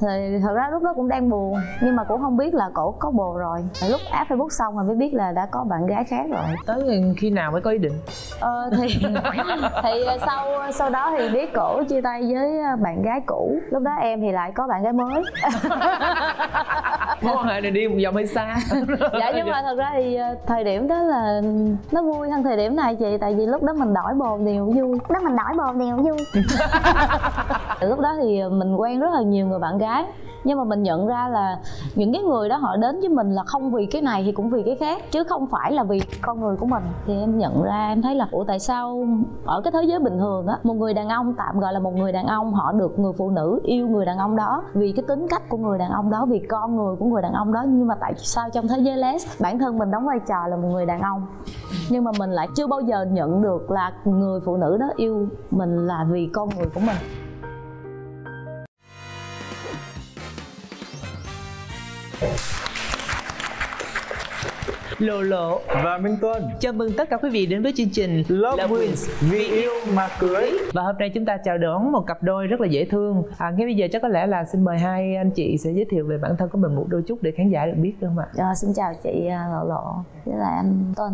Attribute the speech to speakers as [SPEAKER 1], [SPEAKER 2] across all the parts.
[SPEAKER 1] thì thật ra lúc đó cũng đang buồn nhưng mà cũng không biết là cổ có bồ rồi. Lúc áp facebook xong rồi mới biết là đã có bạn gái khác rồi.
[SPEAKER 2] Tới khi nào mới có ý định?
[SPEAKER 1] Ờ thì thì sau sau đó thì biết cổ chia tay với bạn gái cũ. Lúc đó em thì lại có bạn gái mới.
[SPEAKER 2] Mối quan hệ này đi một vòng hơi xa?
[SPEAKER 1] Dạ nhưng mà thật ra thì ờ, thời điểm đó là nó vui hơn thời điểm này chị tại vì lúc đó mình đổi bồn thì vui. Lúc
[SPEAKER 3] đó mình đổi bồn thì vui.
[SPEAKER 1] Lúc đó thì mình quen rất là nhiều người bạn gái nhưng mà mình nhận ra là những cái người đó họ đến với mình là không vì cái này thì cũng vì cái khác, chứ không phải là vì con người của mình. Thì em nhận ra, em thấy là, ủa, tại sao ở cái thế giới bình thường á, một người đàn ông tạm gọi là một người đàn ông, họ được người phụ nữ yêu người đàn ông đó vì cái tính cách của người đàn ông đó, vì con người của người đàn ông đó. Nhưng mà tại sao trong thế giới les bản thân mình đóng vai trò là một người đàn ông? Nhưng mà mình lại chưa bao giờ nhận được là người phụ nữ đó yêu mình là vì con người của mình.
[SPEAKER 2] Lộ Lộ
[SPEAKER 4] và Minh Tuân.
[SPEAKER 2] Chào mừng tất cả quý vị đến với chương trình
[SPEAKER 4] Love, Love Wins Vì yêu mà cưới.
[SPEAKER 2] Và hôm nay chúng ta chào đón một cặp đôi rất là dễ thương. À, Ngay bây giờ chắc có lẽ là xin mời hai anh chị sẽ giới thiệu về bản thân của mình một đôi chút để khán giả được biết được không ạ?
[SPEAKER 1] À, xin chào chị à, Lộ Lộ Với là anh Tuân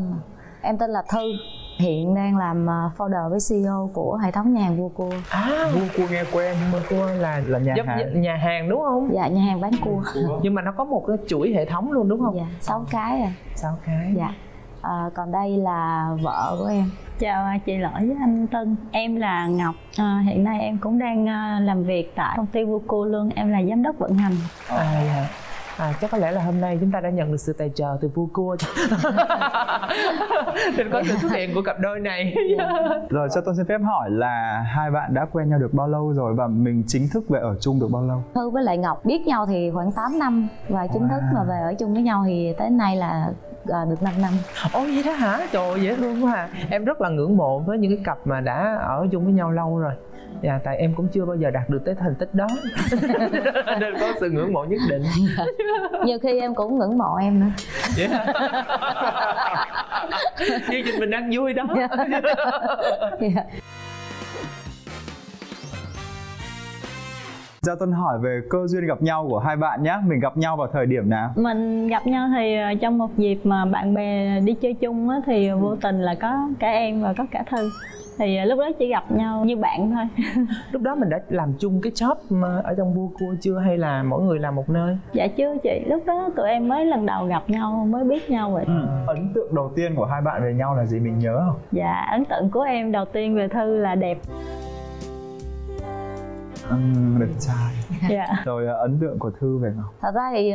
[SPEAKER 1] Em tên là Thư hiện đang làm à, founder với CEO của hệ thống nhà hàng vua cua
[SPEAKER 4] à vua cua nghe quen nhưng mà cua là là nhà
[SPEAKER 2] Giúp
[SPEAKER 4] hàng.
[SPEAKER 2] nhà hàng đúng không?
[SPEAKER 1] Dạ nhà hàng bán cua.
[SPEAKER 2] Nhưng mà nó có một cái chuỗi hệ thống luôn đúng không?
[SPEAKER 1] Dạ sáu cái à.
[SPEAKER 2] Sáu cái.
[SPEAKER 1] Dạ. À, còn đây là vợ của em.
[SPEAKER 5] Chào chị lỗi với anh tân. Em là ngọc. À, hiện nay em cũng đang à, làm việc tại công ty Vuco luôn. Em là giám đốc vận hành.
[SPEAKER 2] À, dạ à, chắc có lẽ là hôm nay chúng ta đã nhận được sự tài trợ từ vua cua. Nên có sự xuất hiện của cặp đôi này.
[SPEAKER 4] Rồi cho tôi xin phép hỏi là hai bạn đã quen nhau được bao lâu rồi và mình chính thức về ở chung được bao lâu?
[SPEAKER 1] Thư với lại ngọc biết nhau thì khoảng 8 năm. Và chính wow. thức mà về ở chung với nhau thì tới nay là à, được 5 năm
[SPEAKER 2] Ồ vậy đó hả? Trời dễ thương quá à Em rất là ngưỡng mộ với những cái cặp mà đã ở chung với nhau lâu rồi dạ tại em cũng chưa bao giờ đạt được tới thành tích đó nên có sự ngưỡng mộ nhất định
[SPEAKER 1] nhiều khi em cũng ngưỡng mộ em nữa yeah.
[SPEAKER 2] chương trình mình đang vui đó yeah. yeah.
[SPEAKER 4] Gia Tuân hỏi về cơ duyên gặp nhau của hai bạn nhé Mình gặp nhau vào thời điểm nào?
[SPEAKER 5] Mình gặp nhau thì ờ, trong một dịp mà bạn bè đi chơi chung á, Thì vô tình là có cả em và có cả Thư. Thì à, lúc đó chỉ gặp nhau như bạn thôi.
[SPEAKER 2] Lúc đó mình đã làm chung cái job mà ở trong vua cua chưa? Hay là mỗi người làm một nơi?
[SPEAKER 5] Dạ chưa chị. Lúc đó tụi em mới lần đầu gặp nhau mới biết nhau vậy. Ừ.
[SPEAKER 4] ấn tượng đầu tiên của hai bạn về nhau là gì? Mình nhớ không?
[SPEAKER 5] Dạ ấn tượng của em đầu tiên về thư là đẹp
[SPEAKER 4] um, đẹp trai yeah. Dạ. rồi uh, ấn tượng của thư về ngọc
[SPEAKER 1] thật ra thì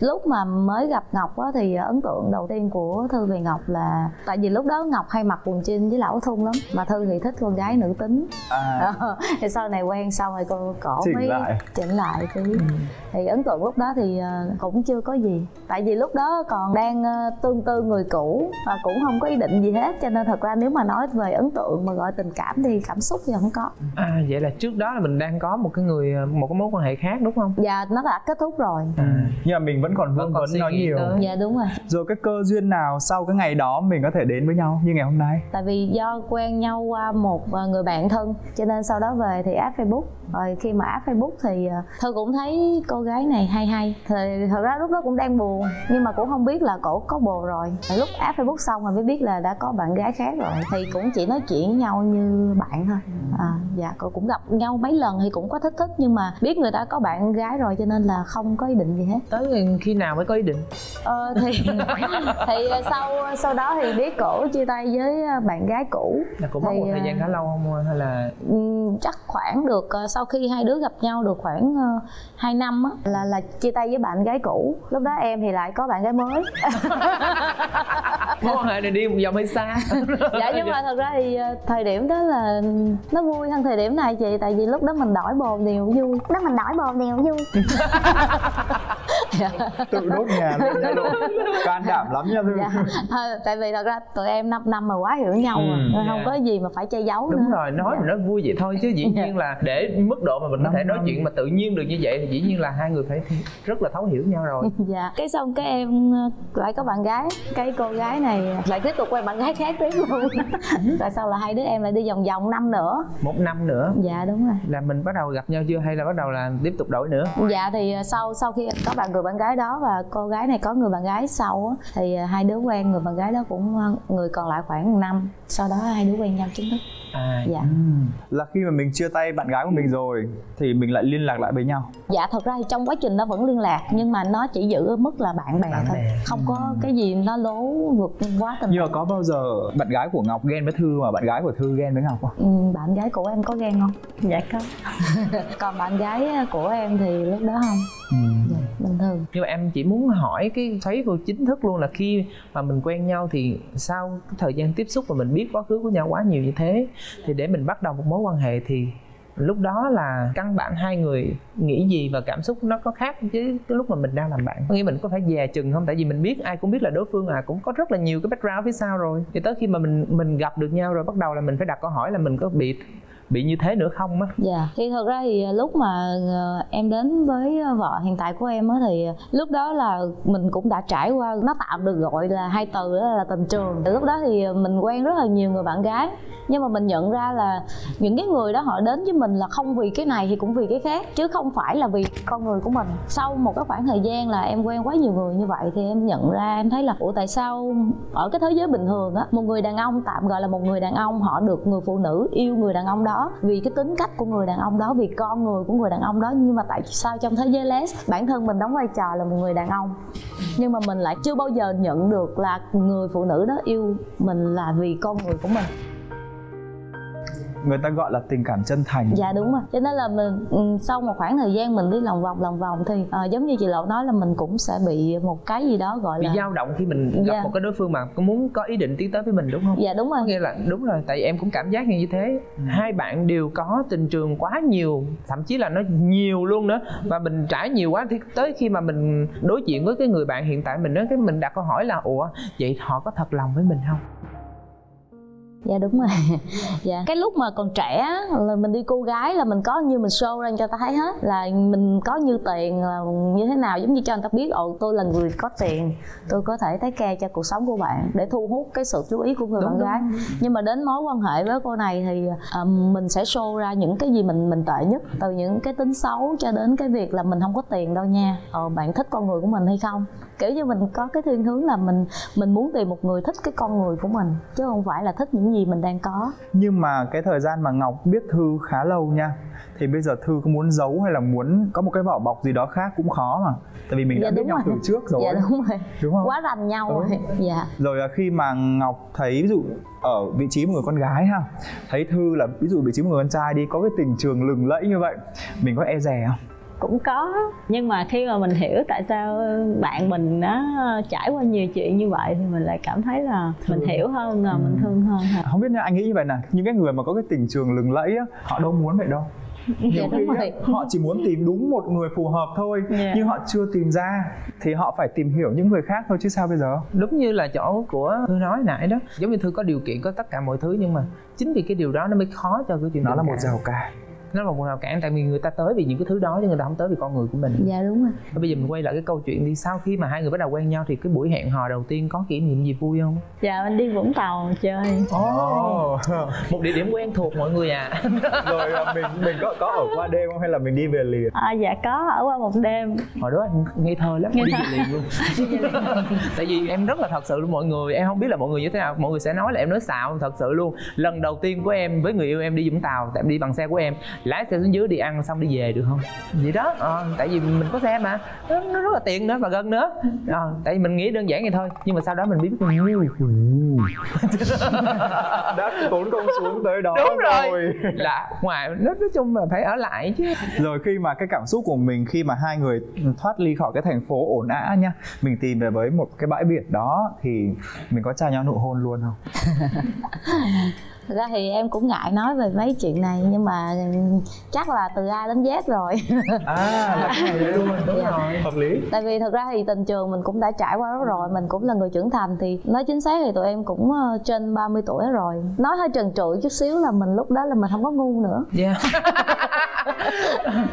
[SPEAKER 1] lúc mà mới gặp ngọc á, thì ấn tượng đầu tiên của thư về ngọc là tại vì lúc đó ngọc hay mặc quần jean với lão thun lắm mà thư thì thích con gái nữ tính à. thì sau này quen xong rồi cô cổ
[SPEAKER 4] chỉnh
[SPEAKER 1] mới
[SPEAKER 4] lại.
[SPEAKER 1] chỉnh lại tí ừ. thì ấn tượng lúc đó thì uh, cũng chưa có gì tại vì lúc đó còn đang tương tư người cũ và cũng không có ý định gì hết cho nên thật ra nếu mà nói về ấn tượng mà gọi tình cảm thì cảm xúc thì không có
[SPEAKER 2] à vậy là trước đó là mình đang có một cái người một cái mối quan hệ khác đúng không?
[SPEAKER 1] Dạ nó đã kết thúc rồi.
[SPEAKER 4] À. nhưng mà mình vẫn còn vương vấn nói nhiều.
[SPEAKER 1] tới. dạ đúng rồi.
[SPEAKER 4] Rồi cái cơ duyên nào sau cái ngày đó mình có thể đến với nhau như ngày hôm nay?
[SPEAKER 1] Tại vì do quen nhau qua một à, người bạn thân cho nên sau đó về thì add facebook. Rồi khi mà add facebook thì à, thư cũng thấy cô gái này hay hay. Thì thật ra lúc đó cũng đang buồn nhưng mà cũng không biết là cổ có bồ rồi. Lúc add facebook xong rồi mới biết là đã có bạn gái khác rồi. Thì cũng chỉ nói chuyện với nhau như bạn thôi. À, dạ cô cũng gặp nhau mấy lần thì cũng có thích thích nhưng mà biết người ta có bạn gái rồi cho nên là không có ý định gì hết.
[SPEAKER 2] Tới khi nào mới có ý định?
[SPEAKER 1] Ờ thì thì sau sau đó thì biết cổ chia tay với bạn gái cũ.
[SPEAKER 2] Là cũng mất một thời gian khá lâu không hay là
[SPEAKER 1] ừ, chắc khoảng được ờ, sau khi hai đứa gặp nhau được khoảng uh, 2 năm á là là chia tay với bạn gái cũ. Lúc đó em thì lại có bạn gái mới.
[SPEAKER 2] Mối quan hệ này đi một vòng hơi xa?
[SPEAKER 1] Dạ nhưng mà thật ra thì ờ, thời điểm đó là nó vui hơn thời điểm này chị tại vì lúc đó mình đổi bồn thì cũng vui.
[SPEAKER 3] Lúc đó mình đổi bồn thì cũng vui
[SPEAKER 4] tự đốt nhà luôn nha độ can đảm lắm nha thư.
[SPEAKER 1] Dạ. à, tại vì thật ra tụi em 5 năm mà quá hiểu nhau
[SPEAKER 2] Ừ,
[SPEAKER 1] mà nên không
[SPEAKER 2] dạ.
[SPEAKER 1] có gì mà phải che giấu
[SPEAKER 2] đúng
[SPEAKER 1] nữa.
[SPEAKER 2] rồi nói
[SPEAKER 1] Dạ.
[SPEAKER 2] nói vui vậy thôi chứ dĩ
[SPEAKER 1] Dạ.
[SPEAKER 2] nhiên là để mức độ mà mình có thể nói chuyện mà tự nhiên được như vậy thì dĩ nhiên là hai người phải rất là thấu hiểu nhau rồi.
[SPEAKER 1] Dạ. Cái xong cái em ờ, lại có bạn gái. Cái cô gái này lại tiếp tục quen bạn gái khác tiếp luôn. Tại sao là hai đứa em lại đi vòng vòng năm nữa.
[SPEAKER 2] Một năm nữa?
[SPEAKER 1] Dạ đúng rồi.
[SPEAKER 2] Là mình bắt đầu gặp nhau chưa hay là bắt đầu là tiếp tục đổi nữa?
[SPEAKER 1] Dạ thì ờ, sau sau khi có bạn người người bạn gái đó và cô gái này có người bạn gái sau á, thì à, hai đứa quen người bạn gái đó cũng ờ, người còn lại khoảng một năm sau đó hai đứa quen nhau chính thức
[SPEAKER 2] à
[SPEAKER 1] dạ.
[SPEAKER 4] là khi mà mình chia tay bạn gái của mình rồi thì mình lại liên lạc lại với nhau?
[SPEAKER 1] Dạ thật ra thì trong quá trình nó vẫn liên lạc nhưng mà nó chỉ giữ ở mức là bạn bè
[SPEAKER 2] Bạn
[SPEAKER 1] thôi.
[SPEAKER 2] bè.
[SPEAKER 1] không có cái gì nó lố vượt quá tình
[SPEAKER 4] nhưng mà có bao giờ bạn gái của ngọc ghen với thư mà bạn gái của thư ghen với ngọc không?
[SPEAKER 1] Ừ, bạn gái của em có ghen không?
[SPEAKER 5] Dạ có.
[SPEAKER 1] Còn bạn gái của em thì lúc đó không?
[SPEAKER 4] Ừ.
[SPEAKER 1] dạ, bình thường.
[SPEAKER 2] Nhưng mà em chỉ muốn hỏi cái thấy vô chính thức luôn là khi mà mình quen nhau thì sau cái thời gian tiếp xúc và mình biết quá khứ của nhau quá nhiều như thế thì để mình bắt đầu một mối quan hệ thì lúc đó là căn bản hai người nghĩ gì và cảm xúc nó có khác với cái lúc mà mình đang làm bạn. Có nghĩa mình có phải dè chừng không? Tại vì mình biết, ai cũng biết là đối phương à cũng có rất là nhiều cái background phía sau rồi. Thì tới khi mà mình mình gặp được nhau rồi bắt đầu là mình phải đặt câu hỏi là mình có bị bị như thế nữa không á?
[SPEAKER 1] Dạ. Thì thật ra thì à, lúc mà ờ, em đến với ờ, vợ hiện tại của em á thì à, lúc đó là mình cũng đã trải qua, nó tạm được gọi là hai từ đó là tình trường. Lúc đó thì à, mình quen rất là nhiều người bạn gái, nhưng mà mình nhận ra là những cái người đó họ đến với mình là không vì cái này thì cũng vì cái khác, chứ không phải là vì con người của mình. Sau một cái khoảng thời gian là em quen quá nhiều người như vậy thì em nhận ra, em thấy là, ủa, tại sao ở cái thế giới bình thường á, một người đàn ông tạm gọi là một người đàn ông, họ được người phụ nữ yêu người đàn ông đó vì cái tính cách của người đàn ông đó, vì con người của người đàn ông đó. Nhưng mà tại sao trong thế giới les bản thân mình đóng vai trò là một người đàn ông? Nhưng mà mình lại chưa bao giờ nhận được là người phụ nữ đó yêu mình là vì con người của mình
[SPEAKER 4] người ta gọi là tình cảm chân thành.
[SPEAKER 1] Dạ đúng rồi. Cho nên là mình ừ, sau một khoảng thời gian mình đi lòng vòng lòng vòng thì ờ, giống như chị lộ nói là mình cũng sẽ bị một cái gì đó gọi
[SPEAKER 2] bị
[SPEAKER 1] là
[SPEAKER 2] dao động khi mình gặp
[SPEAKER 1] Dạ.
[SPEAKER 2] một cái đối phương mà có muốn có ý định tiến tới với mình đúng không?
[SPEAKER 1] Dạ đúng rồi.
[SPEAKER 2] Nghĩa là đúng rồi tại vì em cũng cảm giác như thế. Hai bạn đều có tình trường quá nhiều thậm chí là nó nhiều luôn nữa. Và mình trải nhiều quá thì tới khi mà mình đối diện với cái người bạn hiện tại mình đó cái mình đặt câu hỏi là ủa vậy họ có thật lòng với mình không
[SPEAKER 1] dạ đúng rồi. Dạ. Cái lúc mà còn trẻ là mình đi cô gái là mình có như mình show ra cho ta thấy hết là mình có như tiền là như thế nào giống như cho người ta biết ồ tôi là người có tiền tôi có thể take care cho cuộc sống của bạn để thu hút cái sự chú ý của người
[SPEAKER 2] Đúng,
[SPEAKER 1] bạn
[SPEAKER 2] đúng,
[SPEAKER 1] gái. nhưng mà đến mối quan hệ với cô này thì ờ, mình sẽ show ra những cái gì mình mình tệ nhất từ những cái tính xấu cho đến cái việc là mình không có tiền đâu nha. Ờ, bạn thích con người của mình hay không? Kiểu như mình có cái thiên hướng là mình mình muốn tìm một người thích cái con người của mình chứ không phải là thích những gì mình đang có.
[SPEAKER 4] Nhưng mà cái thời gian mà ngọc biết thư khá lâu nha thì bây giờ thư có muốn giấu hay là muốn có một cái vỏ bọc gì đó khác cũng khó mà. Tại vì mình đã
[SPEAKER 1] Dạ,
[SPEAKER 4] biết
[SPEAKER 1] đúng
[SPEAKER 4] nhau
[SPEAKER 1] rồi.
[SPEAKER 4] từ trước rồi
[SPEAKER 1] dạ đúng rồi.
[SPEAKER 4] Đúng không?
[SPEAKER 1] Quá rành nhau
[SPEAKER 4] Ừ.
[SPEAKER 1] rồi. Dạ.
[SPEAKER 4] Rồi là khi mà ngọc thấy ví dụ ở vị trí một người con gái ha thấy thư là ví dụ vị trí một người con trai đi có cái tình trường lừng lẫy như vậy mình có e dè không
[SPEAKER 5] cũng có. Nhưng mà khi mà mình hiểu tại sao bạn mình nó trải qua nhiều chuyện như vậy thì mình lại cảm thấy là mình hiểu hơn là mình thương hơn hả?
[SPEAKER 4] Không biết nha anh nghĩ như vậy nè. Những cái người mà có cái tình trường lừng lẫy á họ đâu muốn vậy đâu.
[SPEAKER 1] Dạ
[SPEAKER 4] nhiều khi
[SPEAKER 1] rồi.
[SPEAKER 4] họ chỉ muốn tìm đúng một người phù hợp thôi
[SPEAKER 5] Dạ.
[SPEAKER 4] nhưng họ chưa tìm ra thì họ phải tìm hiểu những người khác thôi chứ sao bây giờ?
[SPEAKER 2] Đúng như là chỗ của thư nói nãy đó. Giống như thư có điều kiện có tất cả mọi thứ nhưng mà chính vì cái điều đó nó mới khó cho cái chuyện
[SPEAKER 4] nó
[SPEAKER 2] tình
[SPEAKER 4] là một
[SPEAKER 2] cảm.
[SPEAKER 4] rào cản
[SPEAKER 2] nó là một rào cản tại vì người ta tới vì những cái thứ đó chứ người ta không tới vì con người của mình.
[SPEAKER 1] Dạ đúng rồi.
[SPEAKER 2] Và bây giờ mình quay lại cái câu chuyện đi sau khi mà hai người bắt đầu quen nhau thì cái buổi hẹn hò đầu tiên có kỷ niệm gì vui không?
[SPEAKER 5] Dạ mình đi vũng tàu chơi.
[SPEAKER 4] Ồ,
[SPEAKER 2] một địa điểm quen thuộc mọi người à
[SPEAKER 4] rồi mình mình có có ở qua đêm không hay là mình đi về liền?
[SPEAKER 5] À, dạ có ở qua một đêm.
[SPEAKER 2] Hồi đó anh ngây thơ lắm
[SPEAKER 5] Ngây
[SPEAKER 2] đi
[SPEAKER 5] thơ.
[SPEAKER 2] về liền luôn. Tại vì em rất là thật sự luôn mọi người em không biết là mọi người như thế nào. Mọi người sẽ nói là em nói xạo thật sự luôn. Lần đầu tiên của em với người yêu em đi vũng tàu tại em đi bằng xe của em lái xe xuống dưới đi ăn xong đi về được không? Vậy đó. Ờ, tại vì mình có xe mà. Nó, nó rất là tiện nữa và gần nữa. Ờ, tại vì mình nghĩ đơn giản vậy thôi. Nhưng mà sau đó mình biết
[SPEAKER 4] đã tốn công xuống tới đó
[SPEAKER 2] đúng rồi. là ngoài nó nói chung là phải ở lại chứ.
[SPEAKER 4] Rồi khi mà cái cảm xúc của mình khi mà hai người thoát ly khỏi cái thành phố ổn ã nha mình tìm về với một cái bãi biển đó thì mình có trao nhau nụ hôn luôn không
[SPEAKER 1] Ra thì em cũng ngại nói về mấy chuyện này nhưng mà chắc là từ A đến Z rồi.
[SPEAKER 4] À là cái này luôn
[SPEAKER 2] đúng
[SPEAKER 1] Dạ.
[SPEAKER 2] rồi.
[SPEAKER 4] Hợp lý.
[SPEAKER 1] Tại vì thực ra thì tình trường mình cũng đã trải qua rất rồi mình cũng là người trưởng thành thì nói chính xác thì tụi em cũng ờ, trên 30 tuổi rồi. Nói hơi trần trụi chút xíu là mình lúc đó là mình không có ngu nữa.
[SPEAKER 2] Yeah.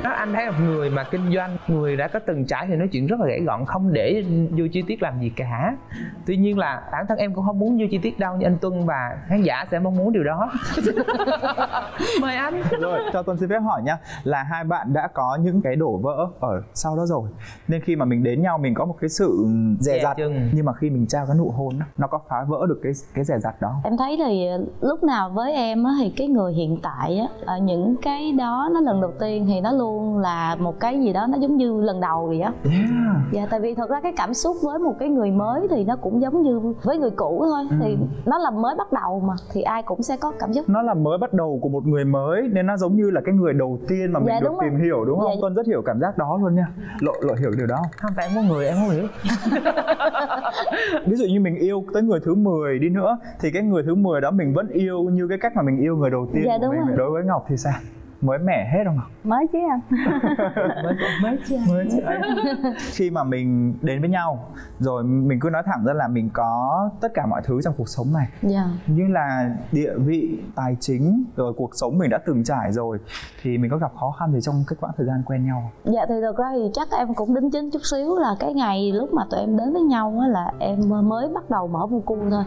[SPEAKER 2] Đó, anh thấy một người mà kinh doanh người đã có từng trải thì nói chuyện rất là gãy gọn không để vô chi tiết làm gì cả. Tuy nhiên là bản thân em cũng không muốn vô chi tiết đâu nhưng anh tuân và khán giả sẽ mong muốn điều đó. Mời anh.
[SPEAKER 4] Rồi cho tuân xin phép hỏi nhá là hai bạn đã có những cái đổ vỡ ở sau đó rồi nên khi mà mình đến nhau mình có một cái sự dè dặt
[SPEAKER 2] chừng.
[SPEAKER 4] nhưng mà khi mình trao cái nụ hôn nó có phá vỡ được cái cái dè dặt đó
[SPEAKER 1] em thấy thì lúc nào với em á thì cái người hiện tại á những cái đó nó lần đầu tiên thì nó luôn là một cái gì đó nó giống như lần đầu vậy á.
[SPEAKER 4] Yeah.
[SPEAKER 1] dạ tại vì thật ra cái cảm xúc với một cái người mới thì nó cũng giống như với người cũ thôi thì nó là mới bắt đầu mà thì ai cũng sẽ có cảm xúc
[SPEAKER 4] nó là mới bắt đầu của một người mới nên nó giống như là cái người đầu tiên mà mình
[SPEAKER 1] Dạ,
[SPEAKER 4] được
[SPEAKER 1] đúng rồi.
[SPEAKER 4] tìm hiểu đúng không
[SPEAKER 1] Dạ.
[SPEAKER 4] tuân rất hiểu cảm giác đó luôn nha lộ lộ hiểu điều đó không?
[SPEAKER 2] không tại em có người em không hiểu
[SPEAKER 4] ví dụ như mình yêu tới người thứ 10 đi nữa thì cái người thứ 10 đó mình vẫn yêu như cái cách mà mình yêu người đầu tiên
[SPEAKER 1] Dạ,
[SPEAKER 4] của
[SPEAKER 1] đúng
[SPEAKER 4] mình
[SPEAKER 1] rồi.
[SPEAKER 4] đối với ngọc thì sao mới mẻ hết không ngọc
[SPEAKER 5] mới chứ anh.
[SPEAKER 2] Mới mới chứ
[SPEAKER 4] mới chứ ấy. khi mà mình đến với nhau rồi mình cứ nói thẳng ra là mình có tất cả mọi thứ trong cuộc sống này.
[SPEAKER 1] Dạ.
[SPEAKER 4] Như là địa vị tài chính rồi cuộc sống mình đã từng trải rồi thì mình có gặp khó khăn gì trong cái quãng thời gian quen nhau không?
[SPEAKER 1] Dạ thì thực ra thì chắc em cũng đính chính chút xíu là cái ngày lúc mà tụi em đến với nhau á là em mới bắt đầu mở vu cu thôi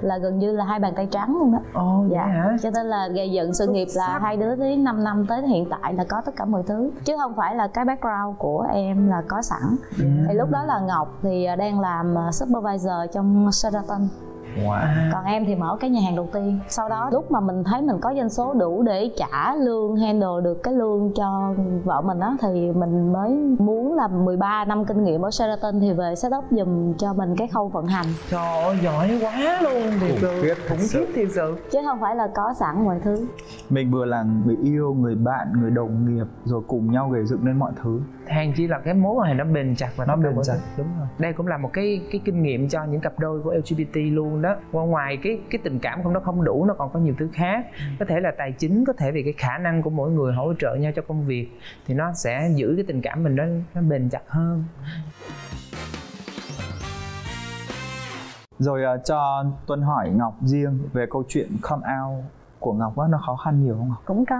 [SPEAKER 1] là gần như là hai bàn tay trắng luôn đó.
[SPEAKER 2] Ồ vậy
[SPEAKER 1] dạ.
[SPEAKER 2] hả?
[SPEAKER 1] Cho nên là gây dựng sự nghiệp là hai đứa đến 5 năm tới hiện tại là có tất cả mọi thứ. Chứ không phải là cái background của em là có sẵn. Thì lúc đó là ngọc thì đang làm uh, supervisor trong Sheraton
[SPEAKER 4] wow.
[SPEAKER 1] còn em thì mở cái nhà hàng đầu tiên. Sau đó lúc mà mình thấy mình có doanh số đủ để trả lương handle được cái lương cho vợ mình á thì mình mới muốn là 13 năm kinh nghiệm ở Sheraton thì về setup giùm cho mình cái khâu vận hành.
[SPEAKER 2] Trời ơi giỏi quá luôn thiệt
[SPEAKER 4] Khủng
[SPEAKER 2] sự.
[SPEAKER 4] khiếp,
[SPEAKER 2] khủng khiếp thiệt sự.
[SPEAKER 1] Chứ không phải là có sẵn mọi thứ.
[SPEAKER 4] Mình vừa là người yêu người bạn người đồng nghiệp rồi cùng nhau gây dựng nên mọi thứ.
[SPEAKER 2] Hàng chi là cái mối quan hệ nó bền chặt và
[SPEAKER 4] Nó bền chặt.
[SPEAKER 2] thứ. đúng rồi. Đây cũng là một cái cái kinh nghiệm cho những cặp đôi của LGBT luôn đó qua ngoài cái cái tình cảm không nó không đủ nó còn có nhiều thứ khác. Có thể là tài chính có thể vì cái khả năng của mỗi người hỗ trợ nhau cho công việc thì nó sẽ giữ cái tình cảm mình nó nó bền chặt hơn.
[SPEAKER 4] Rồi à, cho tuân hỏi ngọc riêng về câu chuyện come out của ngọc á nó khó khăn nhiều không ngọc
[SPEAKER 5] cũng có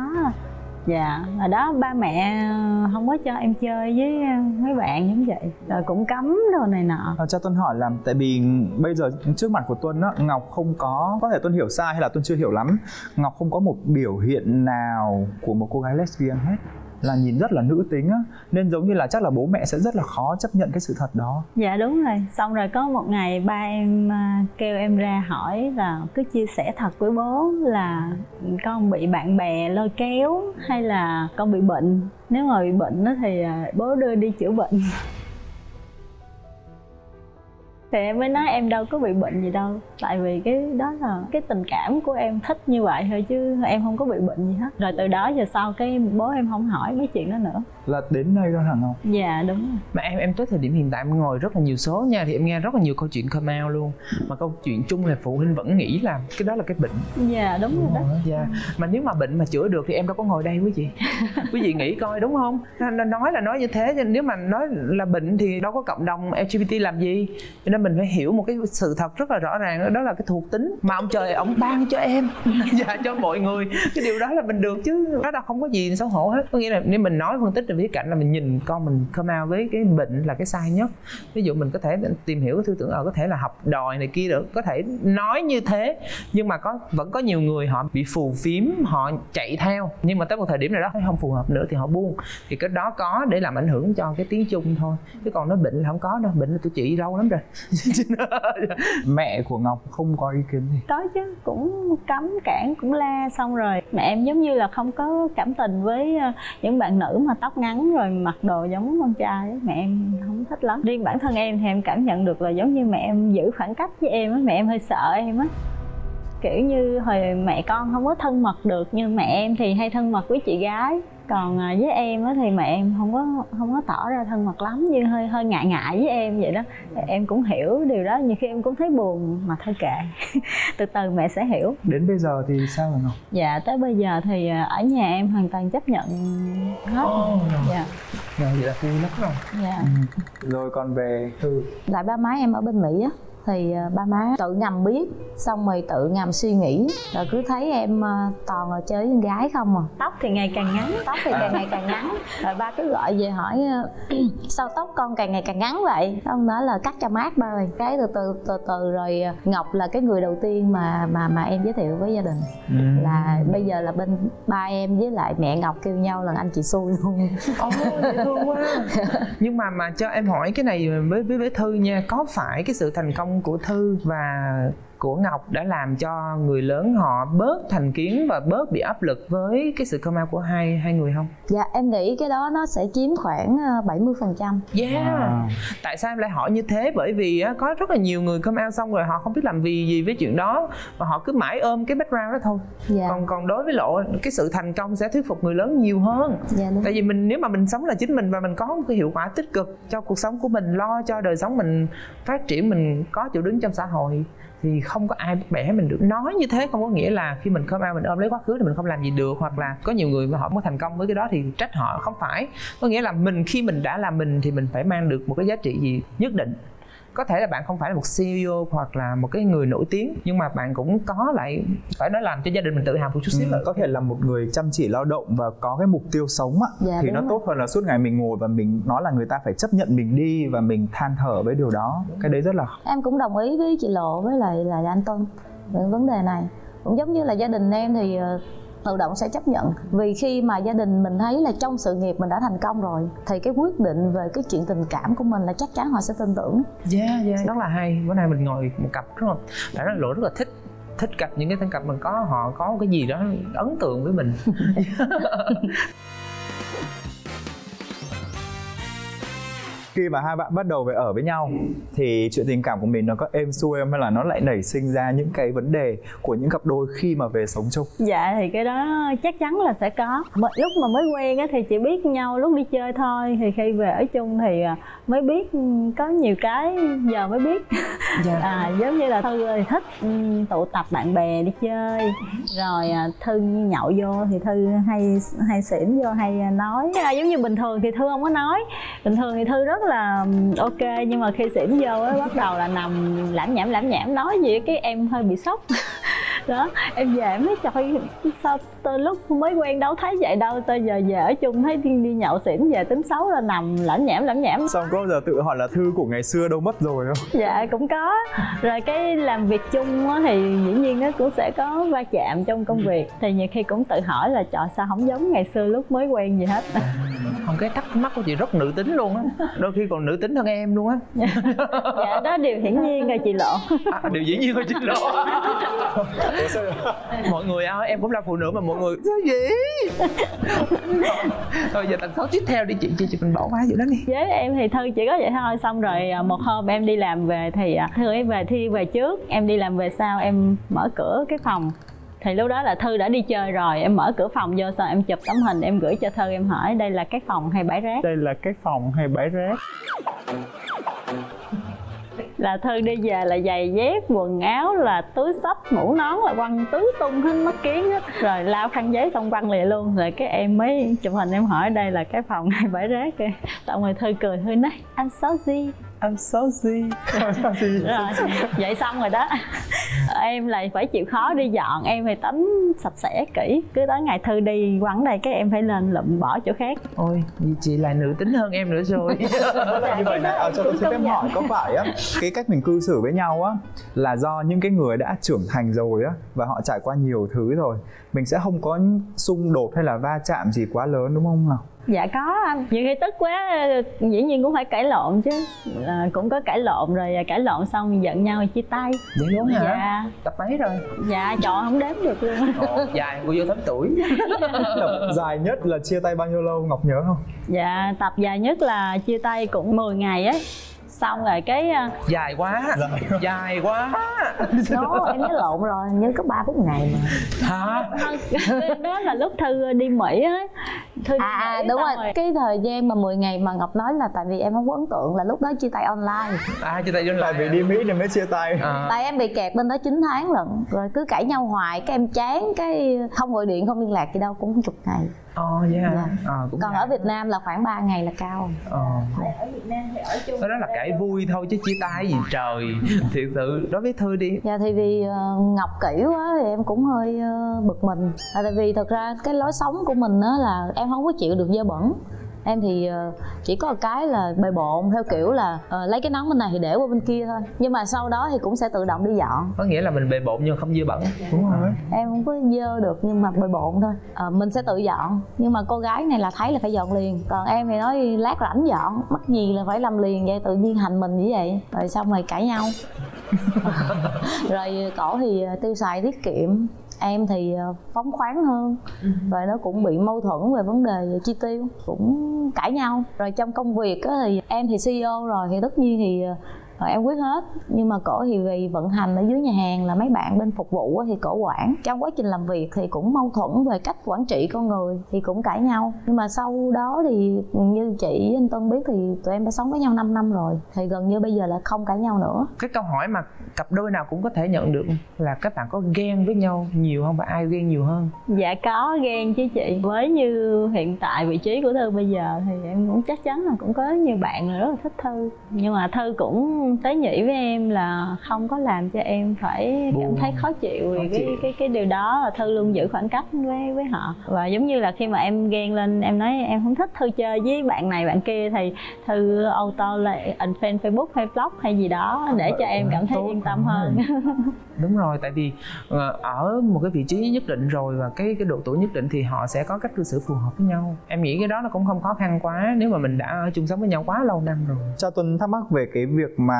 [SPEAKER 5] dạ hồi đó ba mẹ không có cho em chơi với mấy bạn giống vậy. Rồi cũng cấm đồ này nọ.
[SPEAKER 4] À, cho Tuân hỏi là tại vì bây giờ trước mặt của Tuân á, Ngọc không có có thể Tuân hiểu sai hay là Tuân chưa hiểu lắm. Ngọc không có một biểu hiện nào của một cô gái lesbian hết là nhìn rất là nữ tính á. Nên giống như là chắc là bố mẹ sẽ rất là khó chấp nhận cái sự thật đó.
[SPEAKER 5] Dạ đúng rồi. Xong rồi có một ngày ba em à, kêu em ra hỏi là cứ chia sẻ thật với bố là con bị bạn bè lôi kéo hay là con bị bệnh. Nếu mà bị bệnh thì à, bố đưa đi chữa bệnh. thì em mới nói em đâu có bị bệnh gì đâu. Tại vì cái đó là cái tình cảm của em thích như vậy thôi chứ em không có bị bệnh gì hết. Rồi từ đó giờ sau cái bố em không hỏi mấy chuyện đó nữa.
[SPEAKER 4] Là đến đây đó hả Ngọc?
[SPEAKER 5] Dạ đúng rồi.
[SPEAKER 2] Mà em em tới thời điểm hiện tại em ngồi rất là nhiều số nha thì em nghe rất là nhiều câu chuyện come out luôn. Mà câu chuyện chung là phụ huynh vẫn nghĩ là cái đó là cái bệnh.
[SPEAKER 5] Dạ đúng rồi đó.
[SPEAKER 2] Dạ. Mà nếu mà bệnh mà chữa được thì em đâu có ngồi đây quý vị quý vị nghĩ coi đúng không? Nó, nó nói là nói như thế nhưng nếu mà nói là bệnh thì đâu có cộng đồng lgbt làm gì. Cho nên mình phải hiểu một cái sự thật rất là rõ ràng đó, đó là cái thuộc tính mà ông trời ông ban cho em. Và dạ, cho mọi người. Cái điều đó là mình được chứ. Đó là không có gì xấu hổ hết. Có nghĩa là nếu mình nói phân tích từ khía cạnh là mình nhìn con mình come out với cái bệnh là cái sai nhất. Ví dụ mình có thể tìm hiểu cái tư tưởng ở có thể là học đòi này kia được có thể nói như thế nhưng mà có vẫn có nhiều người họ bị phù phiếm họ chạy theo. Nhưng mà tới một thời điểm nào đó thấy không phù hợp nữa thì họ buông. Thì cái đó có để làm ảnh hưởng cho cái tiếng chung thôi. Chứ còn nó bệnh là không có đâu bệnh là tôi trị lâu lắm rồi.
[SPEAKER 4] mẹ của Ngọc không có ý kiến gì.
[SPEAKER 5] Có chứ, cũng cấm cản, cũng la xong rồi. Mẹ em giống như là không có cảm tình với ờ, những bạn nữ mà tóc ngắn rồi mặc đồ giống con trai mẹ em không thích lắm. Riêng bản thân em thì em cảm nhận được là giống như mẹ em giữ khoảng cách với em á. Mẹ em hơi sợ em á. Kiểu như hồi mẹ con không có thân mật được, nhưng mẹ em thì hay thân mật với chị gái còn à, với em á thì mẹ em không có không có tỏ ra thân mật lắm như hơi hơi ngại ngại với em vậy đó. Em cũng hiểu điều đó nhiều khi em cũng thấy buồn mà thôi kệ. Từ từ mẹ sẽ hiểu.
[SPEAKER 4] Đến bây giờ thì sao rồi ngọc
[SPEAKER 5] dạ tới bây giờ thì à, ở nhà em hoàn toàn chấp nhận hết.
[SPEAKER 2] Oh,
[SPEAKER 5] dạ.
[SPEAKER 2] Rồi vậy là vui lắm rồi.
[SPEAKER 5] Dạ.
[SPEAKER 4] Ừ. rồi còn về thư
[SPEAKER 1] lại ba má em ở bên mỹ á thì ờ, ba má tự ngầm biết xong rồi tự ngầm suy nghĩ. Rồi cứ thấy em ờ, toàn là chơi với con gái không à.
[SPEAKER 5] Tóc thì ngày càng ngắn.
[SPEAKER 1] Tóc thì càng ngày càng ngắn. Rồi ba cứ gọi về hỏi ờ, sao tóc con càng ngày càng ngắn vậy? Ông nói là cắt cho mát ba ơi. Cái từ từ từ từ rồi ngọc là cái người đầu tiên mà mà mà em giới thiệu với gia đình. Ừ. là bây giờ là bên ba em với lại mẹ ngọc kêu nhau là anh chị xui luôn.
[SPEAKER 2] Ồ dễ thương quá. Nhưng mà mà cho em hỏi cái này với với với thư nha. Có phải cái sự thành công của thư và của ngọc đã làm cho người lớn họ bớt thành kiến và bớt bị áp lực với cái sự come out của hai hai người không?
[SPEAKER 1] Dạ em nghĩ cái đó nó sẽ chiếm khoảng 70% phần trăm.
[SPEAKER 2] Yeah. Tại sao em lại hỏi như thế? Bởi vì có rất là nhiều người come out xong rồi họ không biết làm vì gì với chuyện đó và họ cứ mãi ôm cái background đó thôi. Dạ. còn còn đối với lộ cái sự thành công sẽ thuyết phục người lớn nhiều hơn. Dạ, đúng. tại vì mình nếu mà mình sống là chính mình và mình có một cái hiệu quả tích cực cho cuộc sống của mình lo cho đời sống mình phát triển mình có chỗ đứng trong xã hội thì không không có ai bẻ mình được. Nói như thế không có nghĩa là khi mình come out mình ôm lấy quá khứ thì mình không làm gì được, hoặc là có nhiều người mà họ không có thành công với cái đó thì trách họ không phải. Có nghĩa là mình, khi mình đã là mình thì mình phải mang được một cái giá trị gì nhất định có thể là bạn không phải là một CEO hoặc là một cái người nổi tiếng nhưng mà bạn cũng có lại phải nói làm cho gia đình mình tự hào một chút xíu
[SPEAKER 4] ừ, có thể là một người chăm chỉ lao động và có cái mục tiêu sống á dạ, thì nó rồi. tốt hơn là suốt ngày mình ngồi và mình nói là người ta phải chấp nhận mình đi và mình than thở với điều đó. Cái đấy rất là
[SPEAKER 1] em cũng đồng ý với chị lộ với lại là anh Tân về vấn đề này. Cũng giống như là gia đình em thì ờ, tự động sẽ chấp nhận. Vì khi mà gia đình mình thấy là trong sự nghiệp mình đã thành công rồi thì cái quyết định về cái chuyện tình cảm của mình là chắc chắn họ sẽ tin tưởng.
[SPEAKER 2] Yeah yeah rất là hay. Bữa nay mình ngồi một cặp rất là đã rất lộ rất là thích thích cặp những cái thân cặp mình có họ có cái gì đó ấn tượng với mình
[SPEAKER 4] khi mà hai bạn bắt đầu về ở với nhau thì chuyện tình cảm của mình nó có êm xuôi hay là nó lại nảy sinh ra những cái vấn đề của những cặp đôi khi mà về sống chung?
[SPEAKER 5] Dạ thì cái đó chắc chắn là sẽ có. Lúc mà mới quen á thì chỉ biết nhau lúc đi chơi thôi. Thì khi về ở chung thì à, mới biết có nhiều cái giờ mới biết. Dạ. à, giống như là thư thì thích ừ, tụ tập bạn bè đi chơi. Rồi à, thư nhậu vô thì thư hay hay xỉn vô hay nói. À, giống như bình thường thì thư không có nói. Bình thường thì thư rất là ok nhưng mà khi xỉn vô á bắt đầu là nằm lãm nhảm lãm nhảm nói gì cái em hơi bị sốc. Đó em về em nói trời sao từ lúc mới quen đâu thấy vậy đâu tới giờ về ở chung thấy đi, đi nhậu xỉn về tính xấu là nằm lãm nhảm lãm nhảm.
[SPEAKER 4] Xong có bao giờ tự hỏi là thư của ngày xưa đâu mất rồi không?
[SPEAKER 5] Dạ cũng có. Rồi cái làm việc chung á thì dĩ nhiên nó cũng sẽ có va chạm trong công việc. Thì nhiều khi cũng tự hỏi là trời sao không giống ngày xưa lúc mới quen gì hết
[SPEAKER 2] không cái thắc mắc của chị rất nữ tính luôn á. Đôi khi còn nữ tính hơn em luôn á.
[SPEAKER 5] Dạ đó điều hiển nhiên rồi chị lộ.
[SPEAKER 2] À, điều dĩ nhiên rồi chị lộ. Mọi người ơi em cũng là phụ nữ mà mọi người sao vậy? Thôi giờ tần số tiếp theo đi chị chị chị mình bỏ qua vậy đó đi.
[SPEAKER 5] Với em thì thư chỉ có vậy thôi xong rồi à, một hôm em đi làm về thì à, thư ấy về thi về trước em đi làm về sau em mở cửa cái phòng thì lúc đó là thư đã đi chơi rồi em mở cửa phòng vô xong em chụp tấm hình em gửi cho thư em hỏi đây là cái phòng hay bãi rác?
[SPEAKER 4] Đây là cái phòng hay bãi rác.
[SPEAKER 5] Là thư đi về là giày dép quần áo là túi sách mũ nón là quăng tứ tung hết mất kiến hết. Rồi lao khăn giấy xong quăng liền luôn. Rồi cái em mới chụp hình em hỏi đây là cái phòng hay bãi rác? Kìa xong rồi thư cười thư nói anh xấu gì
[SPEAKER 4] I'm sorry
[SPEAKER 5] rồi vậy xong rồi đó. Em lại phải chịu khó đi dọn em phải tắm sạch sẽ kỹ. Cứ tới ngày thư đi quẳng đây cái em phải lên lụm bỏ chỗ khác.
[SPEAKER 2] Ôi chị là nữ tính hơn em nữa rồi.
[SPEAKER 4] Như vậy này cho tôi xin phép hỏi có phải á cái cách mình cư xử với nhau á là do những cái người đã trưởng thành rồi á và họ trải qua nhiều thứ rồi. Mình sẽ không có xung đột hay là va chạm gì quá lớn đúng không nào
[SPEAKER 5] dạ có anh. Nhiều khi tức quá dĩ nhiên cũng phải cãi lộn chứ. À, cũng có cãi lộn rồi cãi lộn xong giận nhau rồi chia tay.
[SPEAKER 2] Vậy luôn hả?
[SPEAKER 5] Dạ.
[SPEAKER 2] Tập mấy rồi?
[SPEAKER 5] Dạ chọn không đếm được luôn.
[SPEAKER 2] Ồ, dài cô vô thấm tuổi?
[SPEAKER 4] Tập dài nhất là chia tay bao nhiêu lâu ngọc nhớ không?
[SPEAKER 5] Dạ tập dài nhất là chia tay cũng 10 ngày ấy xong rồi cái
[SPEAKER 2] dài quá. Dài, dài quá.
[SPEAKER 1] Nó em nhớ lộn rồi nhớ có ba phút ngày mà.
[SPEAKER 2] Hả?
[SPEAKER 5] Đó là lúc thư đi mỹ á.
[SPEAKER 1] Thư à, à đúng rồi. rồi. Cái thời gian mà 10 ngày mà ngọc nói là tại vì em không có ấn tượng là lúc đó chia tay online.
[SPEAKER 2] À chia tay online.
[SPEAKER 4] Tại vì đi mỹ nên mới chia tay.
[SPEAKER 1] À. tại em bị kẹt bên đó 9 tháng lận rồi cứ cãi nhau hoài cái em chán cái không gọi điện không liên lạc gì đâu cũng chục ngày
[SPEAKER 2] Ồ oh, yeah. yeah. À,
[SPEAKER 1] cũng Còn ở Việt Nam là khoảng 3 ngày là cao.
[SPEAKER 2] Ờ. Ở Việt Nam thì ở chung Đó là cãi vui thôi chứ chia tay gì. Trời Thiệt sự. Đối với Thư đi.
[SPEAKER 1] Dạ thì vì Ngọc kỹ quá thì em cũng hơi bực mình. À, Tại vì thật ra cái lối sống của mình á là em không có chịu được dơ bẩn em thì ờ, chỉ có một cái là bề bộn theo kiểu là uh, lấy cái nón bên này thì để qua bên kia thôi. Nhưng mà sau đó thì cũng sẽ tự động đi dọn.
[SPEAKER 2] Có nghĩa là mình bề bộn nhưng không dơ bẩn. Đúng rồi.
[SPEAKER 1] Em không có dơ được nhưng mà bề bộn thôi. Uh, mình sẽ tự dọn nhưng mà cô gái này là thấy là phải dọn liền. Còn em thì nói lát rảnh dọn mắc gì là phải làm liền vậy tự nhiên hành mình như vậy. Rồi xong rồi cãi nhau. Rồi cổ thì tiêu xài tiết kiệm em thì ờ, phóng khoáng hơn ừ. và nó cũng bị mâu thuẫn về vấn đề chi tiêu cũng cãi nhau rồi trong công việc thì em thì ceo rồi thì tất nhiên thì ờ, rồi em quyết hết. Nhưng mà cổ thì vì vận hành ở dưới nhà hàng là mấy bạn bên phục vụ thì cổ quản. Trong quá trình làm việc thì cũng mâu thuẫn về cách quản trị con người thì cũng cãi nhau. Nhưng mà sau đó thì như chị anh Tân biết thì tụi em đã sống với nhau 5 năm rồi. Thì gần như bây giờ là không cãi nhau nữa.
[SPEAKER 2] Cái câu hỏi mà cặp đôi nào cũng có thể nhận được là các bạn có ghen với nhau nhiều không và ai ghen nhiều hơn?
[SPEAKER 5] Dạ có ghen chứ chị. Với như hiện tại vị trí của thư bây giờ thì em cũng chắc chắn là cũng có nhiều bạn là rất là thích thư. Nhưng mà thư cũng tế nhị với em là không có làm cho em phải Buồn. cảm thấy khó chịu vì cái cái cái điều đó là thư luôn giữ khoảng cách với với họ. Và giống như là khi mà em ghen lên em nói em không thích thư chơi với bạn này bạn kia thì thư auto lại unfriend facebook hay blog hay gì đó để cho em cảm thấy yên tâm hơn.
[SPEAKER 2] Đúng rồi tại vì ờ, ở một cái vị trí nhất định rồi và cái cái độ tuổi nhất định thì họ sẽ có cách cư xử phù hợp với nhau. Em nghĩ cái đó nó cũng không khó khăn quá nếu mà mình đã ở chung sống với nhau quá lâu năm rồi.
[SPEAKER 4] Cho tuần thắc mắc về cái việc mà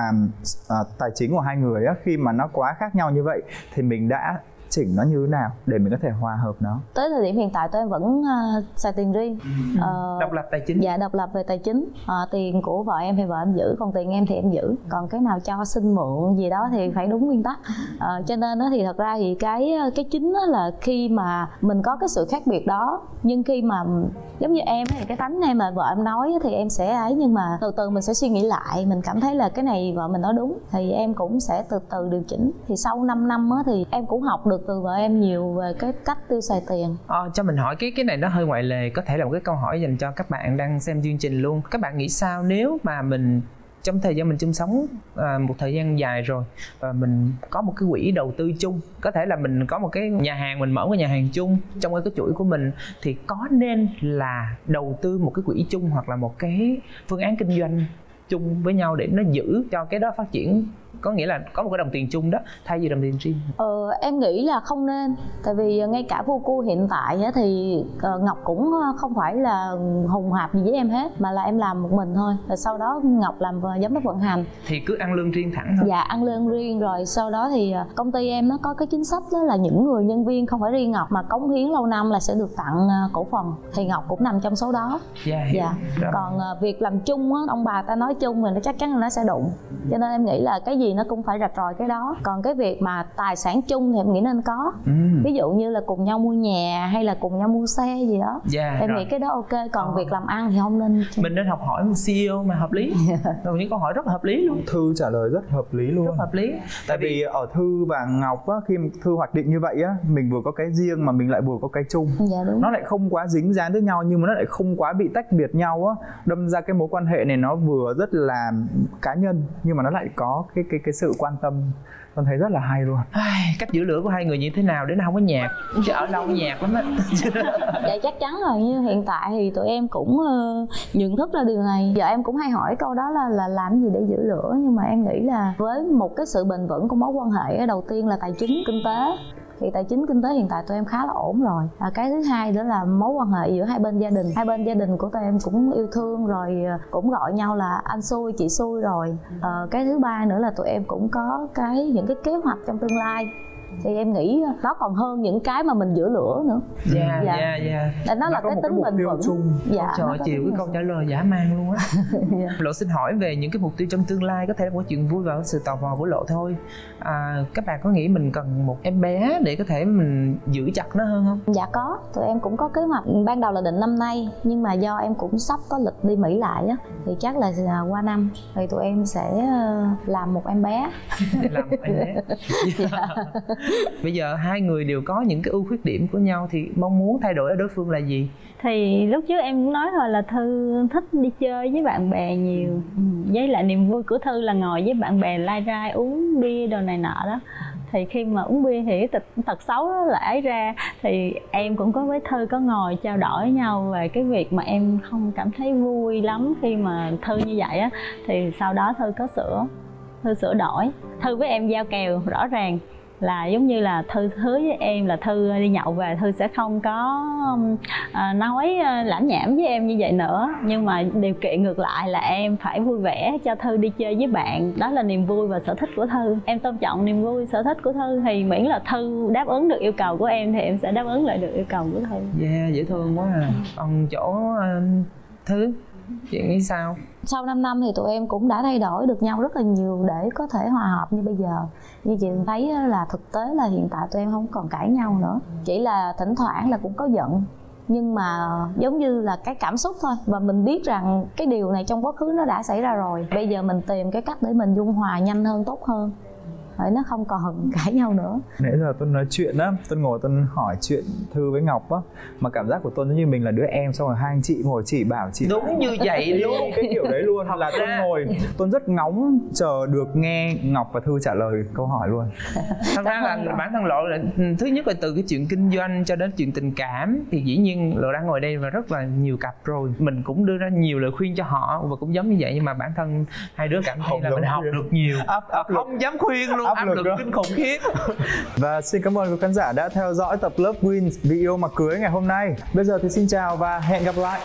[SPEAKER 4] à, tài chính của hai người á khi mà nó quá khác nhau như vậy thì mình đã chỉnh nó như thế nào để mình có thể hòa hợp nó?
[SPEAKER 1] Tới thời điểm hiện tại tôi vẫn uh, xài tiền riêng.
[SPEAKER 2] Uh, độc lập tài chính.
[SPEAKER 1] dạ độc lập về tài chính. Uh, tiền của vợ em thì vợ em giữ còn tiền em thì em giữ. Còn cái nào cho xin mượn gì đó thì phải đúng nguyên tắc. Uh, cho nên đó thì thật ra thì cái cái chính đó là khi mà mình có cái sự khác biệt đó nhưng khi mà giống như em thì cái tánh em mà vợ em nói thì em sẽ ấy nhưng mà từ từ mình sẽ suy nghĩ lại mình cảm thấy là cái này vợ mình nói đúng thì em cũng sẽ từ từ điều chỉnh. Thì sau 5 năm á thì em cũng học được từ vợ em nhiều về cái cách tiêu xài tiền.
[SPEAKER 2] À, cho mình hỏi cái cái này nó hơi ngoại lề có thể là một cái câu hỏi dành cho các bạn đang xem chương trình luôn. Các bạn nghĩ sao nếu mà mình trong thời gian mình chung sống à, một thời gian dài rồi và mình có một cái quỹ đầu tư chung có thể là mình có một cái nhà hàng mình mở một nhà hàng chung trong cái chuỗi của mình thì có nên là đầu tư một cái quỹ chung hoặc là một cái phương án kinh doanh chung với nhau để nó giữ cho cái đó phát triển có nghĩa là có một cái đồng tiền chung đó thay vì đồng tiền riêng.
[SPEAKER 1] Ờ, em nghĩ là không nên. Tại vì ngay cả vô cu hiện tại thì ờ, ngọc cũng ờ, không phải là hùng hạp gì với em hết mà là em làm một mình thôi. Rồi sau đó ngọc làm giám đốc vận hành.
[SPEAKER 2] Thì cứ ăn lương riêng thẳng thôi.
[SPEAKER 1] Dạ ăn lương riêng. Rồi sau đó thì ờ, công ty em nó có cái chính sách đó là những người nhân viên không phải riêng ngọc mà cống hiến lâu năm là sẽ được tặng cổ phần. Thì ngọc cũng nằm trong số đó.
[SPEAKER 2] Dạ,
[SPEAKER 1] dạ. còn việc làm chung á ông bà ta nói chung thì nó chắc chắn là nó sẽ đụng. Cho nên em nghĩ là cái gì nó cũng phải rạch ròi cái đó. Còn cái việc mà tài sản chung thì em nghĩ nên có. Ừ. ví dụ như là cùng nhau mua nhà hay là cùng nhau mua xe gì đó. Yeah, dạ, em rồi. nghĩ cái đó ok còn ờ. việc làm ăn thì không nên.
[SPEAKER 2] Mình nên học hỏi một CEO mà hợp lý. Rồi những câu hỏi rất hợp lý luôn.
[SPEAKER 4] Thư trả lời rất hợp lý luôn.
[SPEAKER 2] Rất hợp lý.
[SPEAKER 4] Tại vì ở thư và ngọc á khi thư hoạch định như vậy á mình vừa có cái riêng mà mình lại vừa có cái chung.
[SPEAKER 1] Dạ, đúng.
[SPEAKER 4] nó lại không quá dính dáng tới nhau nhưng mà nó lại không quá bị tách biệt nhau á. Đâm ra cái mối quan hệ này nó vừa rất là cá nhân nhưng mà nó lại có cái cái cái sự quan tâm con thấy rất là hay luôn.
[SPEAKER 2] Ai, cách giữ lửa của hai người như thế nào để nó không có nhạt? Chứ ở đâu nhạt lắm á.
[SPEAKER 1] Dạ chắc chắn rồi. Như hiện tại thì tụi em cũng uh, nhận thức ra điều này. Giờ em cũng hay hỏi câu đó là là làm gì để giữ lửa? Nhưng mà em nghĩ là với một cái sự bền vững của mối quan hệ đầu tiên là tài chính kinh tế thì tài chính kinh tế hiện tại tụi em khá là ổn rồi. À, cái thứ hai nữa là mối quan hệ giữa hai bên gia đình. Hai bên gia đình của tụi em cũng yêu thương rồi à, cũng gọi nhau là anh xui chị xui rồi. À, cái thứ ba nữa là tụi em cũng có cái những cái kế hoạch trong tương lai thì em nghĩ nó còn hơn những cái mà mình giữa lửa nữa.
[SPEAKER 2] Dạ
[SPEAKER 1] Dạ.
[SPEAKER 2] dạ dạ.
[SPEAKER 1] Nó là cái tính bền
[SPEAKER 4] tiêu
[SPEAKER 1] vững.
[SPEAKER 4] chung.
[SPEAKER 1] dạ
[SPEAKER 2] trời
[SPEAKER 1] tính
[SPEAKER 2] cái câu trả lời dã man luôn á. Lộ xin hỏi về những cái mục tiêu trong tương lai có thể là một chuyện vui và sự tò mò của lộ thôi. À, các bạn có nghĩ mình cần một em bé để có thể mình giữ chặt nó hơn không?
[SPEAKER 1] Dạ có, tụi em cũng có kế hoạch. Ban đầu là định năm nay nhưng mà do em cũng sắp có lịch đi Mỹ lại á thì chắc là à, qua năm thì tụi em sẽ ờ, làm một em bé.
[SPEAKER 2] làm một em bé bây giờ hai người đều có những cái ưu khuyết điểm của nhau thì mong muốn thay đổi ở đối phương là gì?
[SPEAKER 5] Thì lúc trước em cũng nói rồi là thư thích đi chơi với bạn bè nhiều. Ừ. với lại niềm vui của thư là ngồi với bạn bè lai rai uống bia đồ này nọ đó. Thì khi mà uống bia thì tật, tật xấu đó lại ra. Thì em cũng có với thư có ngồi trao đổi với nhau về cái việc mà em không cảm thấy vui lắm khi mà thư như vậy á. Thì sau đó thư có sửa thư sửa đổi. Thư với em giao kèo rõ ràng là giống như là thư hứa với em là thư đi nhậu về thư sẽ không có um, à, nói lãm lãnh nhảm với em như vậy nữa. Nhưng mà điều kiện ngược lại là em phải vui vẻ cho thư đi chơi với bạn. Đó là niềm vui và sở thích của thư. Em tôn trọng niềm vui sở thích của thư thì miễn là thư đáp ứng được yêu cầu của em thì em sẽ đáp ứng lại được yêu cầu của thư.
[SPEAKER 2] Yeah dễ thương quá à. Còn chỗ à, uh, thứ chị nghĩ sao?
[SPEAKER 1] Sau 5 năm thì tụi em cũng đã thay đổi được nhau rất là nhiều để có thể hòa hợp như bây giờ. Như chị thấy là thực tế là hiện tại tụi em không còn cãi nhau nữa. Chỉ là thỉnh thoảng là cũng có giận. Nhưng mà giống như là cái cảm xúc thôi. Và mình biết rằng cái điều này trong quá khứ nó đã xảy ra rồi. Bây giờ mình tìm cái cách để mình dung hòa nhanh hơn, tốt hơn để nó không còn cãi nhau nữa.
[SPEAKER 4] Nãy giờ tuân nói chuyện á tuân ngồi tuân hỏi chuyện thư với ngọc á mà cảm giác của tuân giống như mình là đứa em xong rồi hai anh chị ngồi chỉ bảo chị
[SPEAKER 2] đúng như vậy luôn.
[SPEAKER 4] cái kiểu đấy luôn
[SPEAKER 2] Thật
[SPEAKER 4] là
[SPEAKER 2] ra-
[SPEAKER 4] ngồi tuân rất ngóng chờ được nghe ngọc và thư trả lời câu hỏi luôn.
[SPEAKER 2] Thật ra là bản thân lộ là thứ nhất là từ cái chuyện kinh doanh cho đến chuyện tình cảm thì dĩ nhiên lộ đang ngồi đây và rất là nhiều cặp rồi. Mình cũng đưa ra nhiều lời khuyên cho họ và cũng giống như vậy nhưng mà bản thân hai đứa cảm thấy
[SPEAKER 4] Không
[SPEAKER 2] là mình học được nhiều.
[SPEAKER 4] Áp lực
[SPEAKER 2] không dám khuyên luôn
[SPEAKER 4] Áp
[SPEAKER 2] áp,
[SPEAKER 4] lực
[SPEAKER 2] lực, kinh khủng khiếp
[SPEAKER 4] Và xin cảm ơn quý khán giả đã theo dõi tập Love Wins vì yêu mà cưới ngày hôm nay. Bây giờ thì xin chào và hẹn gặp lại.